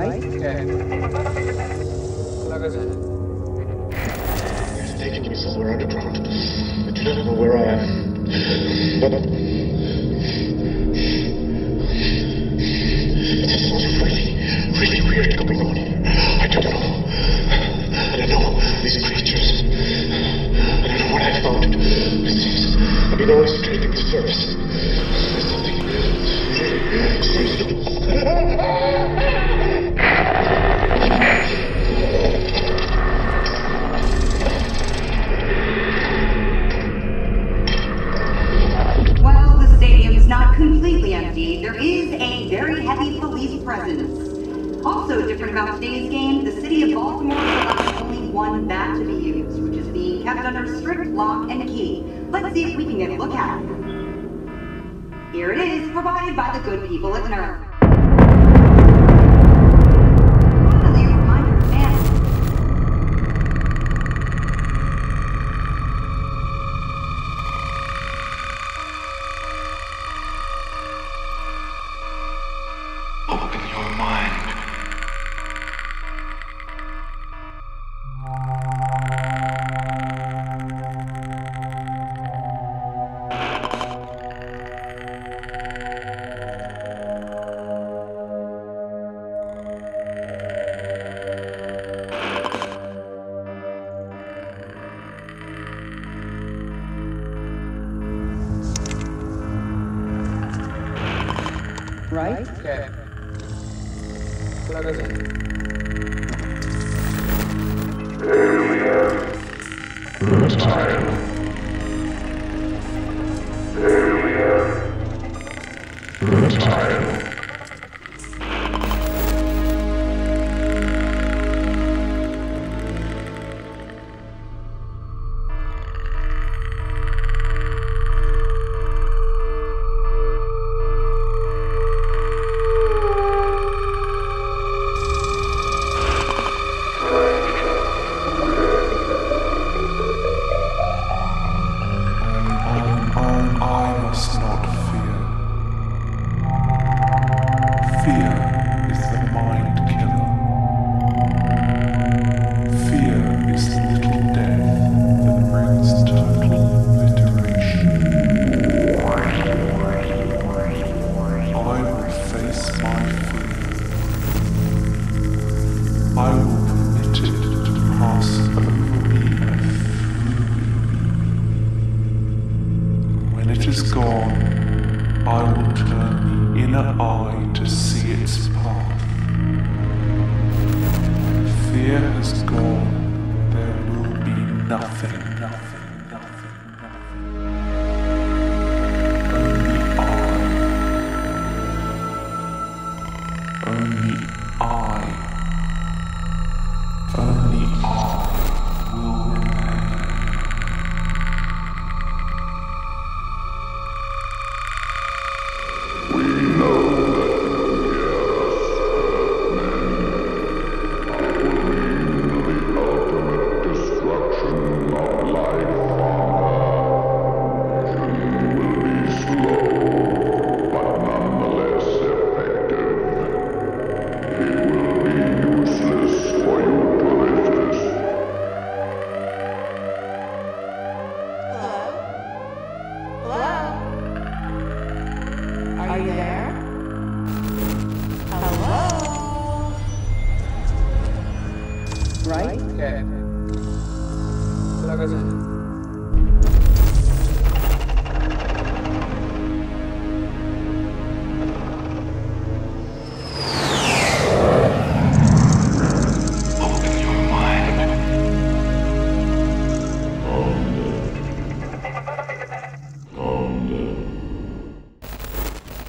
Right? Okay. Taking me somewhere underground. I do not know where I am. But it is something really, really weird going on here. I don't know. I don't know these creatures. I don't know what I found. It seems I've been always scraping the surface. There's something really seems presence. Also different about today's game, the city of Baltimore allows only one bat to be used, which is being kept under strict lock and key. Let's see if we can get a look at it. Here it is, provided by the good people at Nerf. Right? Okay. Lagos. I I will permit it to pass over me. When it is gone, I will turn the inner eye to see its path. Fear has gone, there will be nothing, nothing. Only I. Only